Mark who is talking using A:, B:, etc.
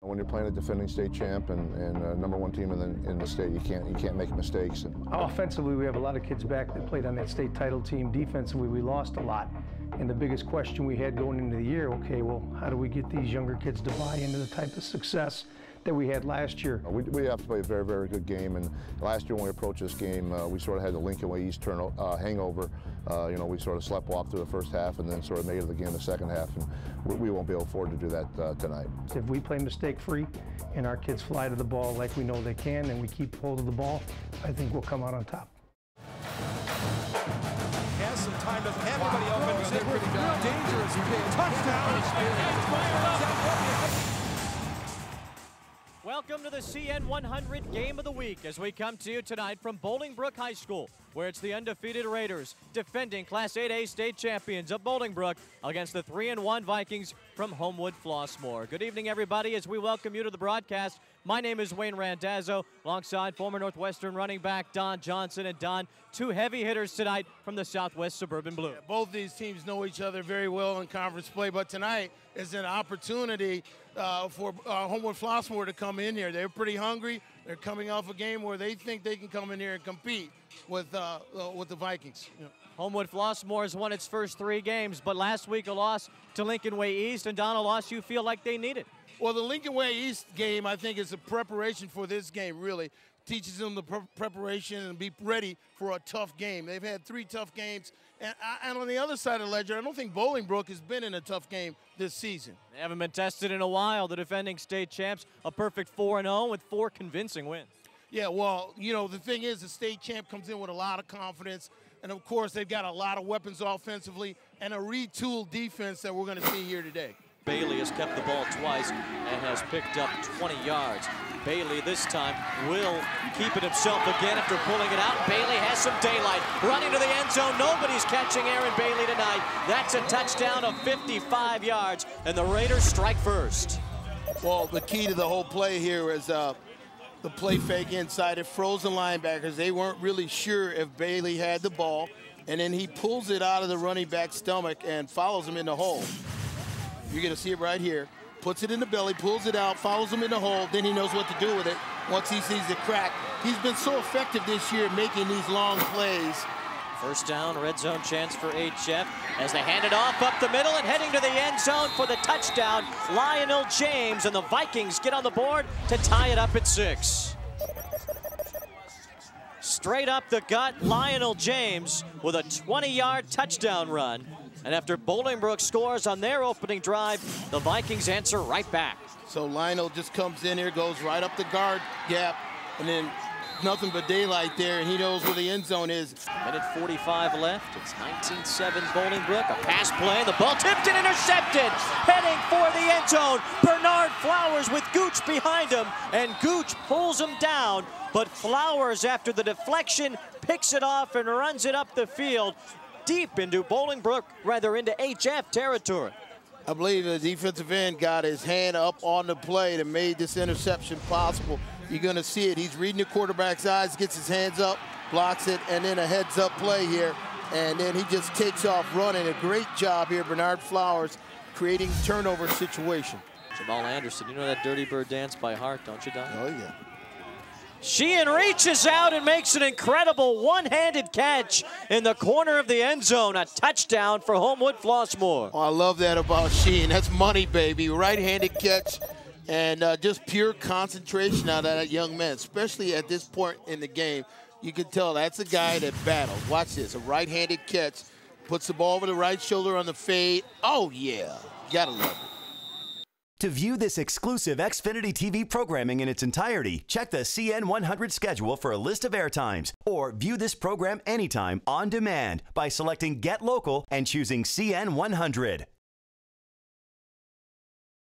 A: When you're playing a defending state champ and, and uh, number one team in the, in the state, you can't you can't make mistakes.
B: Offensively, we have a lot of kids back that played on that state title team. Defensively, we lost a lot. And the biggest question we had going into the year, okay, well, how do we get these younger kids to buy into the type of success that we had last year.
A: We, we have to play a very, very good game. And last year when we approached this game, uh, we sort of had the Lincoln Way East turn, uh, hangover. Uh, you know, we sort of slept walk through the first half and then sort of made it the game the second half. And we, we won't be able to afford to do that uh, tonight.
B: If we play mistake-free and our kids fly to the ball like we know they can and we keep hold of the ball, I think we'll come out on top.
C: Has some time, doesn't have anybody open. Real dangerous. Touchdown.
D: Welcome to the CN 100 Game of the Week as we come to you tonight from Bolingbrook High School, where it's the undefeated Raiders defending Class 8A state champions of Bolingbrook against the 3 and 1 Vikings from Homewood Flossmoor. Good evening, everybody, as we welcome you to the broadcast my name is Wayne Randazzo, alongside former Northwestern running back Don Johnson. And Don, two heavy hitters tonight from the Southwest Suburban Blue. Yeah,
E: both these teams know each other very well in conference play, but tonight is an opportunity uh, for uh, Homewood Flossmoor to come in here. They're pretty hungry. They're coming off a game where they think they can come in here and compete with uh, uh with the Vikings.
D: Yeah. Homewood Flossmoor has won its first three games, but last week a loss to Lincoln Way East, and Don, a loss you feel like they needed.
E: It Well, the Lincoln Way East game, I think, is a preparation for this game, really. Teaches them the pre preparation and be ready for a tough game. They've had three tough games. And, and, on the other side of the ledger, I don't think Bolingbrook has been in a tough game this season.
D: They haven't been tested in a while. The defending state champs, a perfect 4 0 with four convincing wins.
E: Yeah, well, you know, the thing is, the state champ comes in with a lot of confidence. And of course, they've got a lot of weapons offensively and a retooled defense that we're going to see here today.
D: Bailey has kept the ball twice and has picked up 20 yards. Bailey this time will keep it himself again after pulling it out. Bailey has some daylight. Running to the end zone. Nobody's catching Aaron Bailey tonight. That's a touchdown of 55 yards, and the Raiders strike first.
E: Well, the key to the whole play here is uh, the play fake inside. It froze the linebackers. They weren't really sure if Bailey had the ball, and then he pulls it out of the running back's stomach and follows him in the hole. You're going to see it right here. Puts it in the belly, pulls it out, follows him in the hole, then he knows what to do with it once he sees the crack. He's been so effective this year making these long plays.
D: First down, red zone chance for HF as they hand it off up the middle and heading to the end zone for the touchdown. Lionel James and the Vikings get on the board to tie it up at six. Straight up the gut, Lionel James with a 20-yard touchdown run. And after Bolingbrook scores on their opening drive, the Vikings answer right back.
E: So Lionel just comes in here, goes right up the guard gap, and then nothing but daylight there, and he knows where the end zone is.
D: Minute 45 left. It's 19-7 Bolingbrook. A pass play. The ball tipped and intercepted. Heading for the end zone. Bernard Flowers with Gooch behind him, and Gooch pulls him down. But Flowers, after the deflection, picks it off and runs it up the field deep into Bolingbrook, rather into HF territory.
E: I believe the defensive end got his hand up on the play that made this interception possible. You're going to see it. He's reading the quarterback's eyes, gets his hands up, blocks it, and then a heads-up play here. And then he just takes off running. A great job here, Bernard Flowers, creating turnover situation.
D: Jamal Anderson, you know that Dirty Bird dance by heart, don't you, Don?
E: Oh, yeah.
D: Sheehan reaches out and makes an incredible one-handed catch in the corner of the end zone. A touchdown for Homewood Flossmoor.
E: Oh, I love that about Sheehan. That's money, baby. Right-handed catch and uh, just pure concentration out of that young man, especially at this point in the game. You can tell that's a guy that battles. Watch this, a right-handed catch, puts the ball over the right shoulder on the fade. Oh, yeah. Gotta love it.
F: To view this exclusive Xfinity TV programming in its entirety, check the CN100 schedule for a list of airtimes, or view this program anytime on demand by selecting Get Local and choosing CN100.